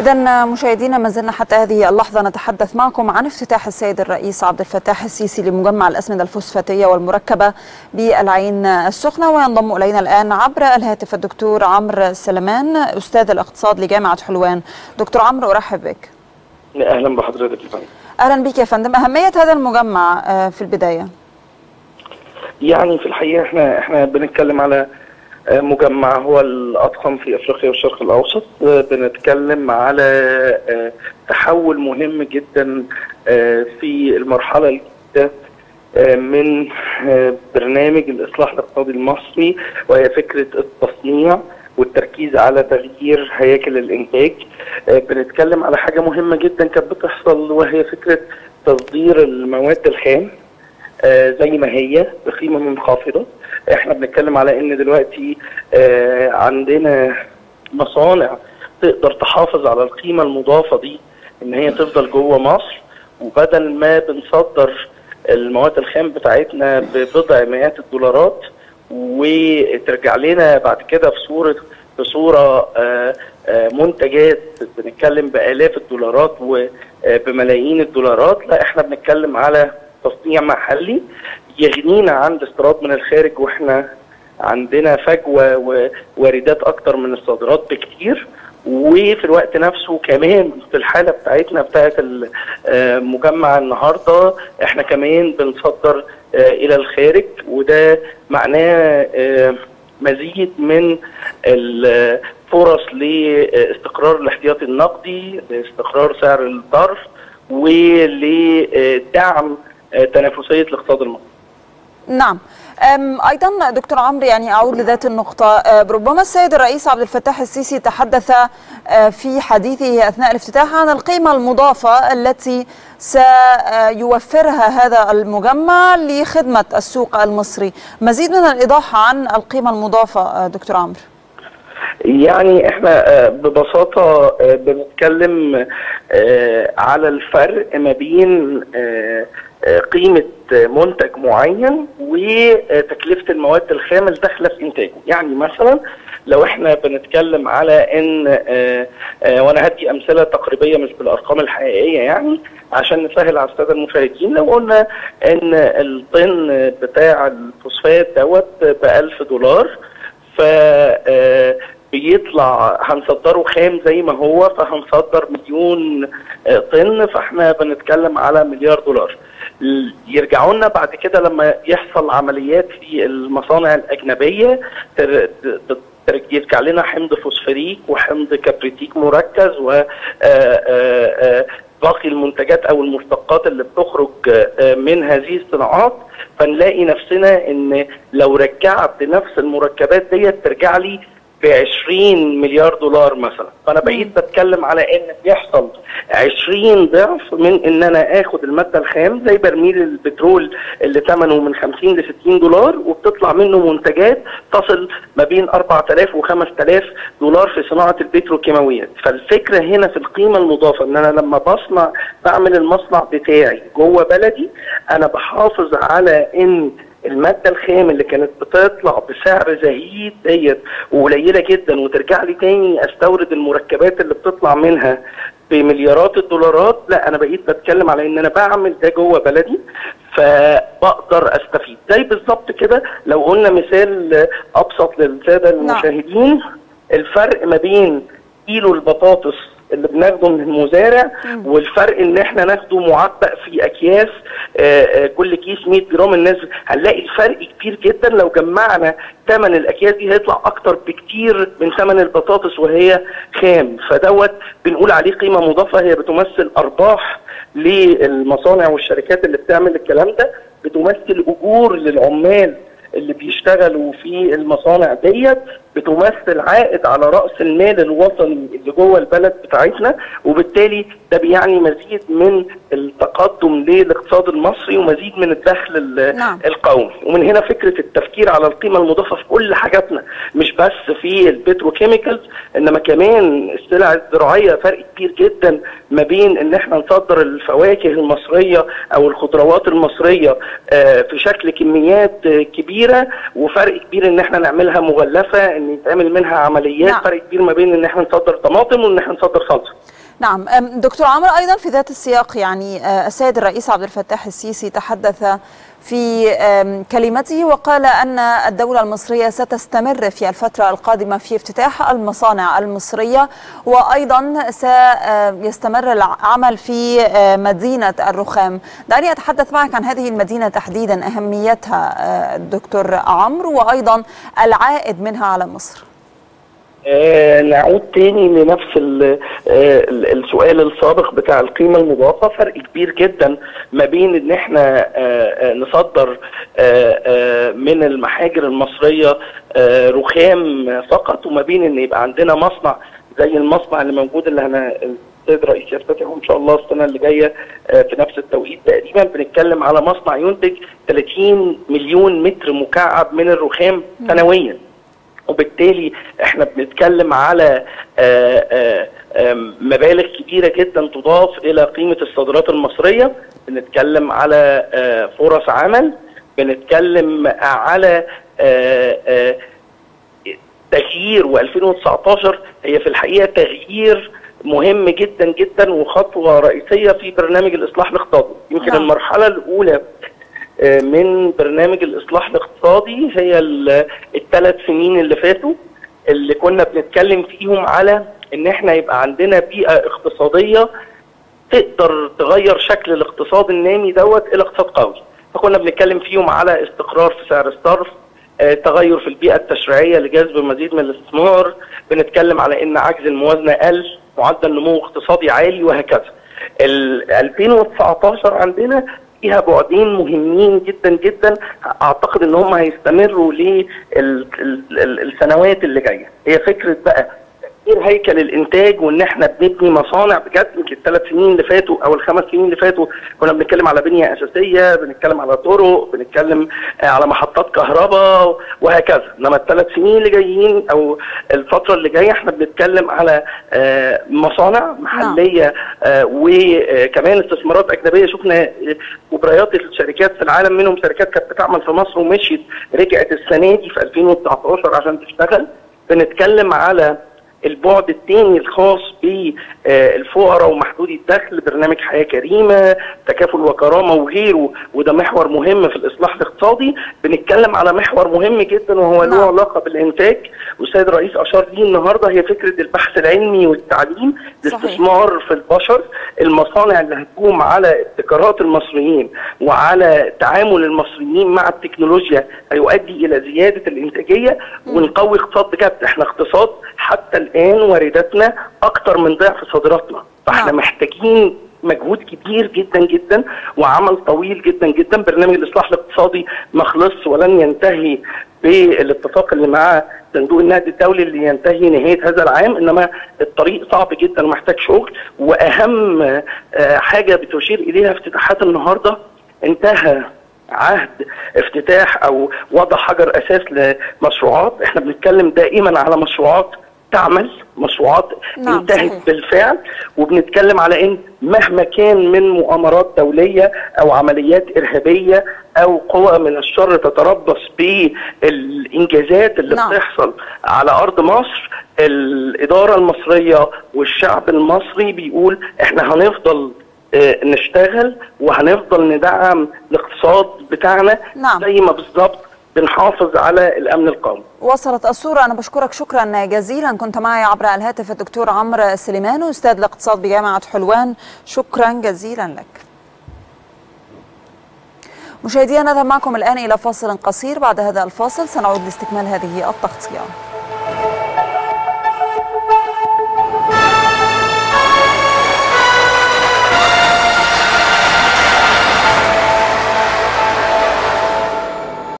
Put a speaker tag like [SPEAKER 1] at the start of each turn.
[SPEAKER 1] إذا مشاهدينا ما زلنا حتى هذه اللحظة نتحدث معكم عن افتتاح السيد الرئيس عبد الفتاح السيسي لمجمع الأسمدة الفوسفاتية والمركبة بالعين السخنة وينضم إلينا الآن عبر الهاتف الدكتور عمرو سلمان أستاذ الاقتصاد لجامعة حلوان. دكتور عمرو أرحب بك.
[SPEAKER 2] أهلا بحضرتك يا فندم.
[SPEAKER 1] أهلا بك يا فندم. أهمية هذا المجمع في البداية؟
[SPEAKER 2] يعني في الحقيقة إحنا إحنا بنتكلم على مجمع هو الأضخم في إفريقيا والشرق الأوسط. بنتكلم على تحول مهم جدا في المرحلة الجديدة من برنامج الإصلاح الاقتصادي المصري وهي فكرة التصنيع والتركيز على تغيير هياكل الإنتاج. بنتكلم على حاجة مهمة جدا كانت بتحصل وهي فكرة تصدير المواد الخام. زي ما هي بقيمه منخفضه إحنا بنتكلم على إن دلوقتي عندنا مصانع تقدر تحافظ على القيمة المضافة دي إن هي تفضل جوه مصر. وبدل ما بنصدر المواد الخام بتاعتنا ببضع مئات الدولارات وترجع لنا بعد كده في صورة في صورة منتجات بنتكلم بآلاف الدولارات وبملايين الدولارات. لا إحنا بنتكلم على تصنيع محلي يغنينا عن الاستيراد من الخارج وإحنا عندنا فجوة وواردات أكتر من الصادرات بكتير. وفي الوقت نفسه كمان في الحالة بتاعتنا بتاعت المجمع النهارده إحنا كمان بنصدر إلى الخارج. وده معناه مزيد من الفرص لاستقرار الاحتياطي النقدي لاستقرار سعر الصرف ولدعم تنافسية الاقتصاد المصري.
[SPEAKER 1] نعم. أيضا دكتور عمرو يعني أعود لذات النقطة. ربما السيد الرئيس عبد الفتاح السيسي تحدث في حديثه أثناء الافتتاح عن القيمة المضافة التي سيوفرها هذا المجمع لخدمة السوق المصري. مزيد من الإيضاح عن القيمة المضافة دكتور عمرو؟
[SPEAKER 2] يعني إحنا ببساطة بنتكلم على الفرق ما بين قيمة منتج معين وتكلفة المواد الخام الداخله في إنتاجه. يعني مثلا لو إحنا بنتكلم على إن وأنا هدي أمثلة تقريبية مش بالأرقام الحقيقية يعني عشان نسهل على السادة المشاهدين لو قلنا إن الطن بتاع الفوسفات دوت ب 1000 دولار ف بيطلع هنصدره خام زي ما هو فهنصدر مليون طن فإحنا بنتكلم على مليار دولار. يرجعوا لنا بعد كده لما يحصل عمليات في المصانع الأجنبية يرجع لنا حمض فوسفوريك وحمض كبريتيك مركز و باقي المنتجات أو المشتقات اللي بتخرج من هذه الصناعات. فنلاقي نفسنا إن لو رجعت نفس المركبات ديت ترجع لي ب 20 مليار دولار مثلا. فأنا بقيت بتكلم على إن بيحصل 20 ضعف من إن أنا آخد المادة الخام زي برميل البترول اللي ثمنه من 50 ل 60 دولار وبتطلع منه منتجات تصل ما بين 4000 و 5000 دولار في صناعة البتروكيماويات. فالفكرة هنا في القيمة المضافة إن أنا لما بصنع بعمل المصنع بتاعي جوه بلدي أنا بحافظ على إن المادة الخام اللي كانت بتطلع بسعر زهيد ديت وقليلة جدا وترجع لي تاني أستورد المركبات اللي بتطلع منها بمليارات الدولارات. لا أنا بقيت بتكلم على إن أنا بعمل ده جوه بلدي فبقدر أستفيد. زي بالظبط كده لو قلنا مثال أبسط للسادة المشاهدين الفرق ما بين كيلو البطاطس اللي بناخده من المزارع والفرق إن إحنا ناخده معبأ في أكياس آآ آآ كل كيس 100 جرام الناس هنلاقي الفرق كبير جدا. لو جمعنا ثمن الأكياس دي هيطلع أكتر بكتير من ثمن البطاطس وهي خام. فدوت بنقول عليه قيمة مضافة. هي بتمثل أرباح للمصانع والشركات اللي بتعمل الكلام ده بتمثل أجور للعمال اللي بيشتغلوا في المصانع ديت بتمثل عائد على رأس المال الوطني اللي جوه البلد بتاعتنا وبالتالي ده بيعني مزيد من التقدم للاقتصاد المصري ومزيد من الدخل
[SPEAKER 1] نعم.
[SPEAKER 2] القومي ومن هنا فكرة التفكير على القيمة المضافة في كل حاجاتنا مش بس في البتروكيميكالز إنما كمان السلع الزراعية فرق كبير جدا ما بين إن إحنا نصدر الفواكه المصرية أو الخضروات المصرية في شكل كميات كبيرة وفرق كبير إن إحنا نعملها مغلفة ان إن يتعمل منها عمليات
[SPEAKER 1] نعم.
[SPEAKER 2] فرق كبير ما بين إن إحنا نصدر طماطم وإن إحنا نصدر صلصة
[SPEAKER 1] نعم. دكتور عمرو أيضا في ذات السياق يعني آه، السيد الرئيس عبد الفتاح السيسي تحدث في كلمته وقال أن الدولة المصرية ستستمر في الفترة القادمة في افتتاح المصانع المصرية وأيضا سيستمر العمل في آه، مدينة الرخام. دعني أتحدث معك عن هذه المدينة تحديدا أهميتها آه، دكتور عمرو وأيضا العائد منها على مصر.
[SPEAKER 2] آه نعود تاني لنفس ال السؤال السابق بتاع القيمة المضافة. فرق كبير جدا ما بين إن إحنا آه آه نصدر آه آه من المحاجر المصرية آه رخام فقط وما بين إن يبقى عندنا مصنع زي المصنع اللي موجود اللي هنا السيد الرئيس يفتتحه إن شاء الله السنة اللي جاية آه، في نفس التوقيت. تقريبا بنتكلم على مصنع ينتج 30 مليون متر مكعب من الرخام سنويا. وبالتالي إحنا بنتكلم على آه، آه، مبالغ كبيرة جدا تضاف إلى قيمة الصادرات المصرية. بنتكلم على آه، فرص عمل. بنتكلم على تغيير و2019 هي في الحقيقة تغيير مهم جدا جدا وخطوة رئيسية في برنامج الإصلاح الاقتصادي يمكن
[SPEAKER 1] نعم.
[SPEAKER 2] المرحلة الأولى من برنامج الإصلاح الاقتصادي هي الثلاث سنين اللي فاتوا اللي كنا بنتكلم فيهم على إن إحنا يبقى عندنا بيئة اقتصادية تقدر تغير شكل الاقتصاد النامي دوت إلى اقتصاد قوي. فكنا بنتكلم فيهم على استقرار في سعر الصرف آه، تغير في البيئة التشريعية لجذب مزيد من الاستثمار بنتكلم على إن عجز الموازنة قل معدل نمو اقتصادي عالي وهكذا. ال 2019 عندنا فيها بعدين مهمين جدا جدا أعتقد إن هم هيستمروا للسنوات اللي جاية. هي فكرة بقى تغيير هيكل الإنتاج وإن إحنا بنبني مصانع بجد. يمكن الثلاث سنين اللي فاتوا أو الخمس سنين اللي فاتوا كنا بنتكلم على بنية أساسية بنتكلم على طرق بنتكلم آه، على محطات كهرباء وهكذا. إنما الثلاث سنين اللي جايين أو الفترة اللي جاية إحنا بنتكلم على آه، مصانع محلية آه، وكمان استثمارات أجنبية. شفنا كبريات الشركات في العالم منهم شركات كانت بتعمل في مصر ومشيت رجعت السنة دي في 2019 عشان تشتغل. بنتكلم على البعد الثاني الخاص بالفقراء ومحدودي الدخل برنامج حياة كريمة تكافل وكرامة وغيره وده محور مهم في الإصلاح الاقتصادي بنتكلم على محور مهم جدا وهو له
[SPEAKER 1] نعم.
[SPEAKER 2] علاقة بالإنتاج والسيد الرئيس اشار ليه النهارده هي فكرة البحث العلمي والتعليم. الاستثمار في البشر المصانع اللي هتقوم على ابتكارات المصريين وعلى تعامل المصريين مع التكنولوجيا هيؤدي إلى زيادة الإنتاجية ونقوي اقتصاد بجد إحنا اقتصاد الآن وارداتنا أكتر من ضعف صادراتنا. فإحنا
[SPEAKER 1] نعم.
[SPEAKER 2] محتاجين مجهود كبير جدا جدا وعمل طويل جدا جدا. برنامج الإصلاح الاقتصادي ما خلصش ولن ينتهي بالاتفاق اللي معاه صندوق النقد الدولي اللي ينتهي نهاية هذا العام. إنما الطريق صعب جدا ومحتاج شغل. وأهم آه، حاجة بتشير إليها افتتاحات النهارده. انتهى عهد افتتاح أو وضع حجر أساس لمشروعات. إحنا بنتكلم دائما على مشروعات تعمل مشروعات
[SPEAKER 1] نعم،
[SPEAKER 2] انتهت
[SPEAKER 1] صحيح.
[SPEAKER 2] بالفعل وبنتكلم على إن مهما كان من مؤامرات دولية أو عمليات إرهابية أو قوى من الشر تتربص بالإنجازات اللي
[SPEAKER 1] نعم.
[SPEAKER 2] بتحصل على أرض مصر الإدارة المصرية والشعب المصري بيقول إحنا هنفضل آه، نشتغل وهنفضل ندعم الاقتصاد بتاعنا
[SPEAKER 1] نعم.
[SPEAKER 2] زي ما بالظبط بنحافظ على الأمن القومي.
[SPEAKER 1] وصلت الصورة. أنا بشكرك شكرا جزيلا. كنت معي عبر الهاتف الدكتور عمرو سليمان أستاذ الاقتصاد بجامعة حلوان. شكرا جزيلا لك. مشاهدينا نذهب معكم الآن إلى فاصل قصير. بعد هذا الفاصل سنعود لاستكمال هذه التغطية.